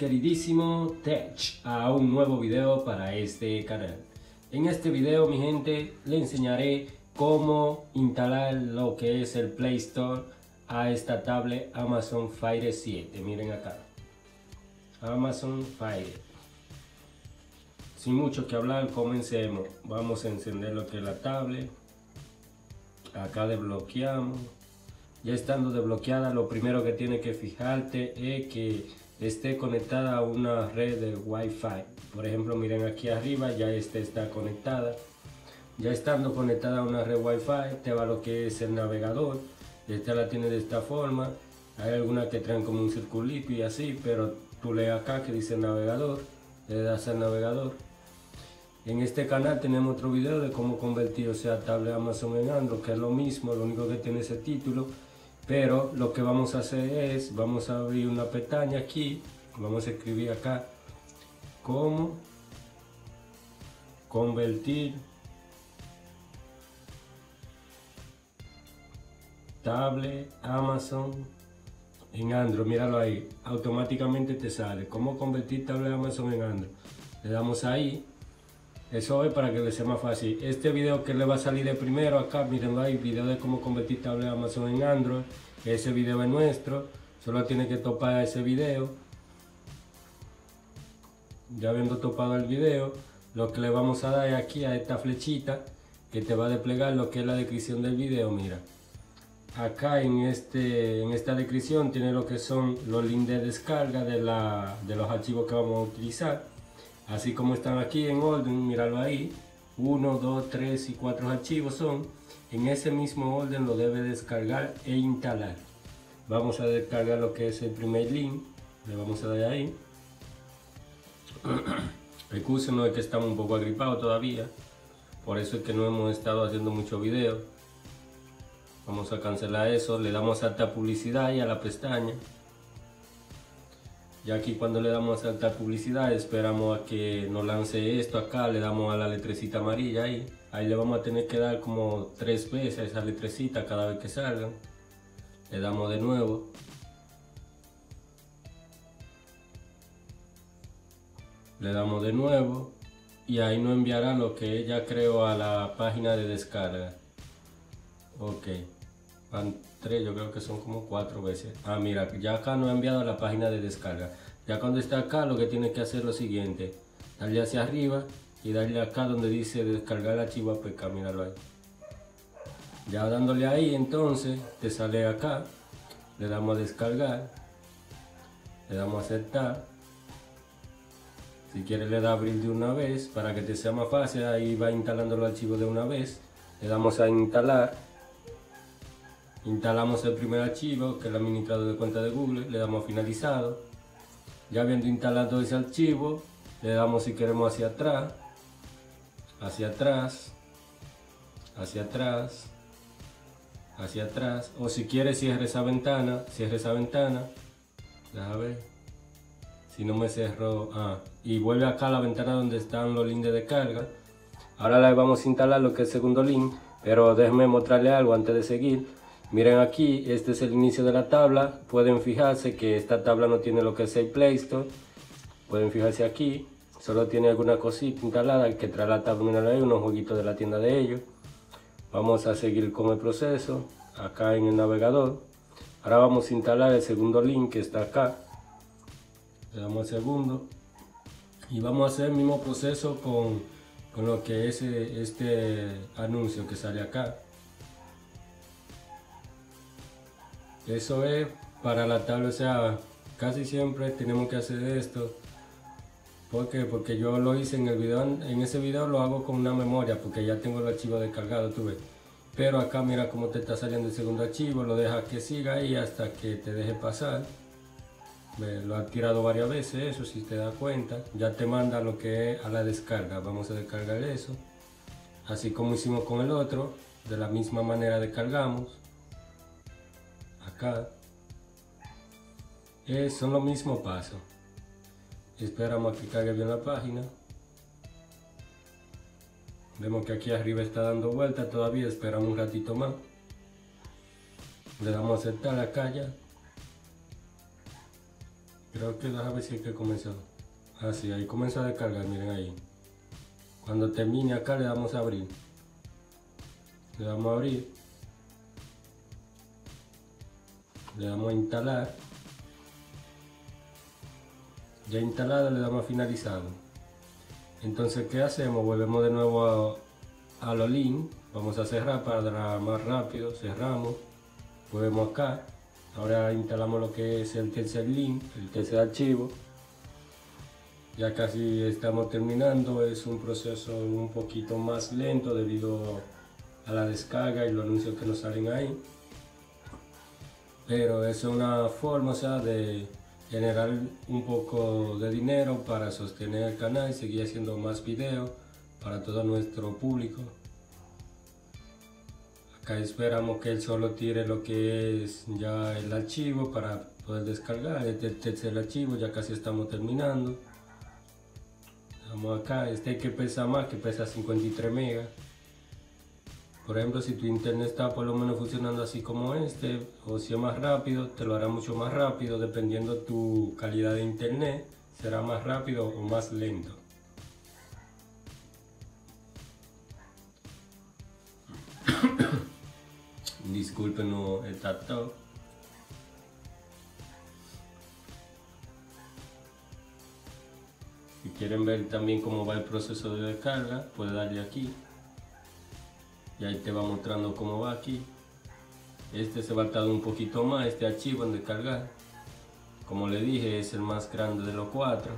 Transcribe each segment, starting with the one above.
queridísimo Tech a un nuevo video para este canal. En este video mi gente le enseñaré cómo instalar lo que es el Play Store a esta tablet Amazon Fire 7. Miren acá. Amazon Fire. Sin mucho que hablar, comencemos. Vamos a encender lo que es la tablet. Acá desbloqueamos. Ya estando desbloqueada, lo primero que tiene que fijarte es que esté conectada a una red de Wi-Fi. Por ejemplo, miren aquí arriba, ya este está conectada. Ya estando conectada a una red Wi-Fi, te va lo que es el navegador. Esta la tiene de esta forma. Hay algunas que traen como un circulito y así, pero tú lees acá que dice navegador, le das al navegador. En este canal tenemos otro video de cómo convertir, o sea, tablet Amazon en Android, que es lo mismo, lo único que tiene ese título pero lo que vamos a hacer es vamos a abrir una pestaña aquí vamos a escribir acá cómo convertir tablet Amazon en Android. Míralo ahí automáticamente te sale. Cómo convertir tablet Amazon en Android le damos ahí eso es para que le sea más fácil. Este video que le va a salir de primero acá, miren ahí, video de cómo convertir tablet Amazon en Android. Ese video es nuestro. Solo tiene que topar ese video. Ya habiendo topado el video, lo que le vamos a dar es aquí a esta flechita que te va a desplegar lo que es la descripción del video. Mira, acá en, este, en esta descripción tiene lo que son los links de descarga de, la, de los archivos que vamos a utilizar así como están aquí en orden, míralo ahí, 1, 2, 3 y 4 archivos son, en ese mismo orden lo debe descargar e instalar. Vamos a descargar lo que es el primer link, le vamos a dar ahí. no es que estamos un poco agripados todavía, por eso es que no hemos estado haciendo muchos videos. Vamos a cancelar eso, le damos a esta publicidad y a la pestaña. Ya aquí cuando le damos a saltar publicidad esperamos a que nos lance esto acá, le damos a la letrecita amarilla ahí. Ahí le vamos a tener que dar como tres veces a esa letrecita cada vez que salgan. Le damos de nuevo. Le damos de nuevo y ahí nos enviará lo que ella creó a la página de descarga. Ok. Tres, yo creo que son como cuatro veces. Ah, mira, ya acá nos ha enviado la página de descarga. Ya cuando está acá, lo que tiene que hacer es lo siguiente. Darle hacia arriba y darle acá donde dice descargar el archivo APK, míralo ahí. Ya dándole ahí, entonces, te sale acá. Le damos a descargar. Le damos a aceptar. Si quieres le da abrir de una vez para que te sea más fácil, ahí va instalando el archivo de una vez. Le damos a instalar Instalamos el primer archivo, que es el administrador de cuenta de Google, le damos a finalizado. Ya habiendo instalado ese archivo, le damos si queremos hacia atrás, hacia atrás, hacia atrás, hacia atrás. O si quiere cierre esa ventana, cierre esa ventana. Deja ver. Si no me cerró, ah, y vuelve acá a la ventana donde están los links de descarga. Ahora le vamos a instalar lo que es el segundo link, pero déjenme mostrarle algo antes de seguir. Miren aquí, este es el inicio de la tabla. Pueden fijarse que esta tabla no tiene lo que es el Play Store. Pueden fijarse aquí, solo tiene alguna cosita instalada que trae la tabla, hay unos jueguitos de la tienda de ellos. Vamos a seguir con el proceso, acá en el navegador. Ahora vamos a instalar el segundo link que está acá. Le damos el segundo. Y vamos a hacer el mismo proceso con, con lo que es este anuncio que sale acá. Eso es para la tabla, o sea, casi siempre tenemos que hacer esto. ¿Por qué? Porque yo lo hice en el video, en ese video lo hago con una memoria, porque ya tengo el archivo descargado, tú ves. Pero acá mira cómo te está saliendo el segundo archivo, lo deja que siga ahí hasta que te deje pasar. Lo ha tirado varias veces, eso si te das cuenta. Ya te manda lo que es a la descarga, vamos a descargar eso. Así como hicimos con el otro, de la misma manera descargamos acá son los mismos pasos esperamos a que cargue bien la página vemos que aquí arriba está dando vuelta todavía esperamos un ratito más le damos a aceptar acá ya Creo que déjame ver si es que comenzó. Ah, sí, ahí comenzó a descargar, miren ahí. Cuando termine acá le damos a abrir. Le damos a abrir. Le damos a instalar. Ya instalado le damos a finalizado. Entonces, ¿qué hacemos? Volvemos de nuevo a, a los links. Vamos a cerrar para más rápido. Cerramos. Volvemos acá. Ahora instalamos lo que es el tercer link, el tercer archivo. Ya casi estamos terminando, es un proceso un poquito más lento debido a la descarga y los anuncios que nos salen ahí. Pero es una forma sea, de generar un poco de dinero para sostener el canal y seguir haciendo más videos para todo nuestro público. Acá esperamos que él solo tire lo que es ya el archivo para poder descargar. Este tercer archivo ya casi estamos terminando. Vamos acá, este que pesa más, que pesa 53 megas. Por ejemplo, si tu internet está por lo menos funcionando así como este, o si es más rápido, te lo hará mucho más rápido, dependiendo tu calidad de internet, será más rápido o más lento. Disculpen el tacto. Si quieren ver también cómo va el proceso de descarga, puede darle aquí. Y ahí te va mostrando cómo va aquí. Este se va a tardar un poquito más, este archivo en descargar. Como le dije, es el más grande de los cuatro.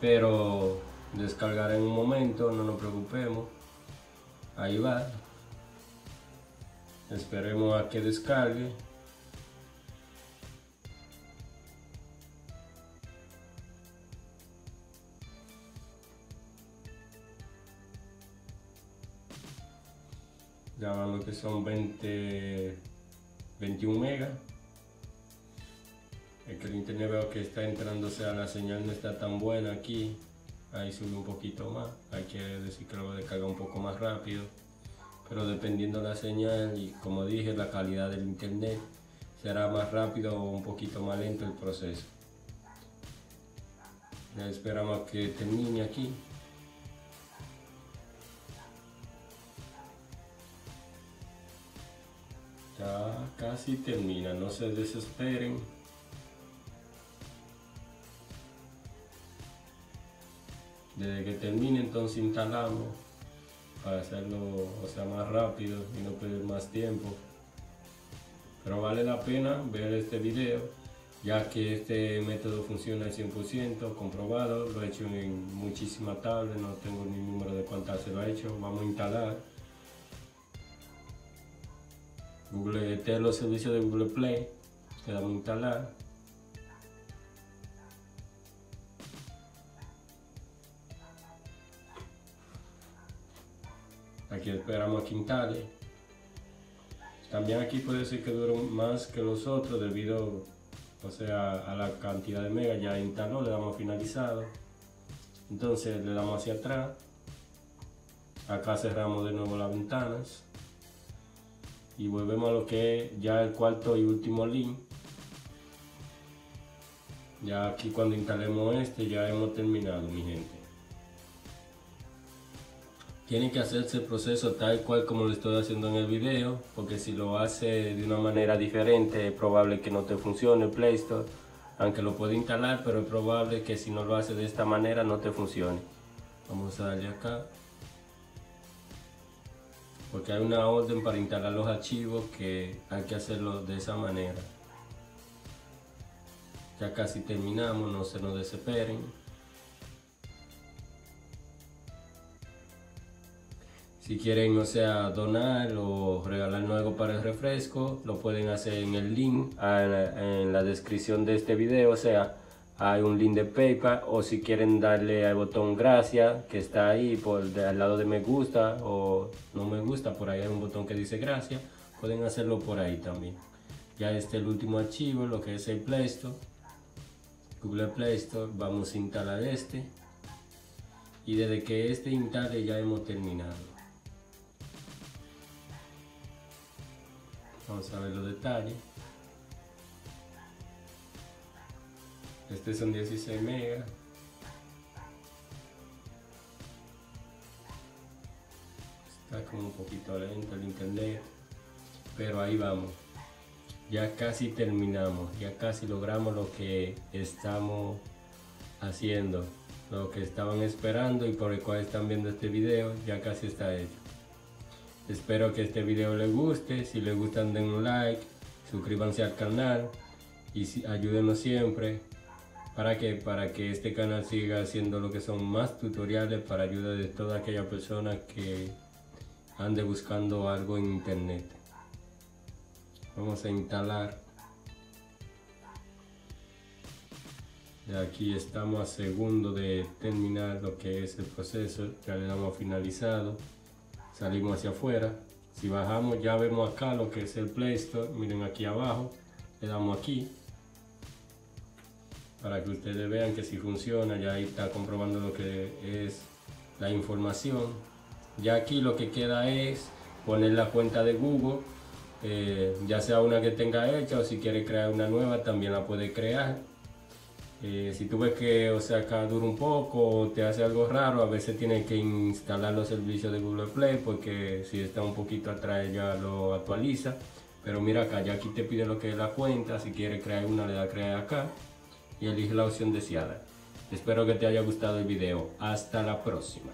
Pero descargará en un momento, no nos preocupemos. Ahí va. Esperemos a que descargue. Ya lo que son 20, 21 megas. Es que el internet veo que está entrando, sea, la señal no está tan buena aquí. Ahí sube un poquito más. Hay que decir que lo descarga un poco más rápido. Pero dependiendo de la señal y como dije, la calidad del internet, será más rápido o un poquito más lento el proceso. Ya esperamos que termine aquí. Ya casi termina, no se desesperen. Desde que termine entonces instalamos para hacerlo o sea, más rápido y no perder más tiempo. Pero vale la pena ver este video ya que este método funciona al 100% comprobado, lo he hecho en muchísimas tablas, no tengo ni número de cuántas se lo he hecho, vamos a instalar Google, este es los servicios de Google Play que damos a instalar. Aquí esperamos que instale. También aquí puede ser que dure más que los otros debido o sea, a la cantidad de megas. Ya instaló, le damos finalizado. Entonces le damos hacia atrás. Acá cerramos de nuevo las ventanas y volvemos a lo que es ya el cuarto y último link. Ya aquí cuando instalemos este ya hemos terminado mi gente. Tiene que hacerse el proceso tal cual como lo estoy haciendo en el video porque si lo hace de una manera diferente es probable que no te funcione el Play Store aunque lo puede instalar pero es probable que si no lo hace de esta manera no te funcione. Vamos a darle acá porque hay una orden para instalar los archivos que hay que hacerlo de esa manera. Ya casi terminamos, no se nos desesperen. Si quieren, o sea, donar o regalar algo para el refresco, lo pueden hacer en el link en la descripción de este video, o sea, hay un link de PayPal o si quieren darle al botón gracias que está ahí por al lado de me gusta o no me gusta, por ahí hay un botón que dice gracias, pueden hacerlo por ahí también. Ya este es el último archivo, lo que es el Play Store, Google Play Store, vamos a instalar este y desde que este instale ya hemos terminado. Vamos a ver los detalles. Este son 16 megas. Está como un poquito lento el internet, pero ahí vamos. Ya casi terminamos, ya casi logramos lo que estamos haciendo, lo que estaban esperando y por el cual están viendo este video, ya casi está hecho. Espero que este video les guste, si les gustan den un like, suscríbanse al canal y ayúdenos siempre para que para que este canal siga haciendo lo que son más tutoriales para ayuda de toda aquella persona que ande buscando algo en internet. Vamos a instalar. De aquí estamos a segundo de terminar lo que es el proceso. Ya le damos finalizado. Salimos hacia afuera. Si bajamos ya vemos acá lo que es el Play Store. Miren aquí abajo. Le damos aquí para que ustedes vean que si funciona ya ahí está comprobando lo que es la información. Ya aquí lo que queda es poner la cuenta de Google eh, ya sea una que tenga hecha o si quiere crear una nueva también la puede crear. Eh, si tú ves que o sea acá dura un poco o te hace algo raro a veces tienes que instalar los servicios de Google Play porque si está un poquito atrás ya lo actualiza. Pero mira acá ya aquí te pide lo que es la cuenta si quiere crear una le da crear acá y elige la opción deseada. Espero que te haya gustado el video. Hasta la próxima